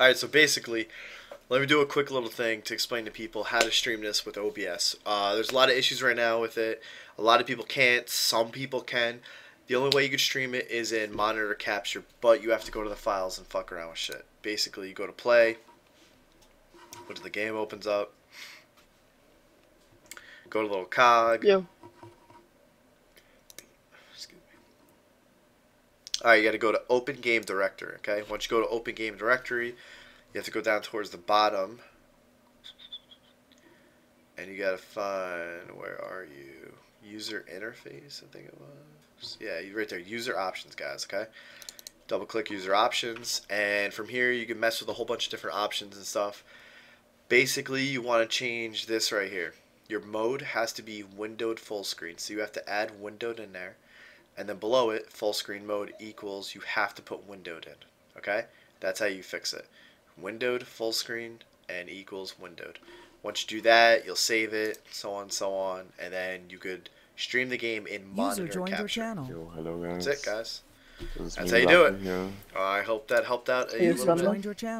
All right, so basically, let me do a quick little thing to explain to people how to stream this with OBS. Uh, there's a lot of issues right now with it. A lot of people can't. Some people can. The only way you can stream it is in monitor capture, but you have to go to the files and fuck around with shit. Basically, you go to play, to the game opens up, go to little cog. Yeah. Excuse me. All right, you got to go to Open Game Directory. Okay, once you go to Open Game Directory, you have to go down towards the bottom, and you got to find where are you? User interface, I think it was. Yeah, you right there. User options, guys. Okay. Double click user options, and from here you can mess with a whole bunch of different options and stuff. Basically, you want to change this right here. Your mode has to be windowed full screen, so you have to add windowed in there and then below it full screen mode equals you have to put windowed in okay that's how you fix it windowed full screen and equals windowed once you do that you'll save it so on so on and then you could stream the game in User monitor joined your capture channel. Yo, hello guys. that's it guys That's how you do it. Here. i hope that helped out a Yes, little bit Joined your channel.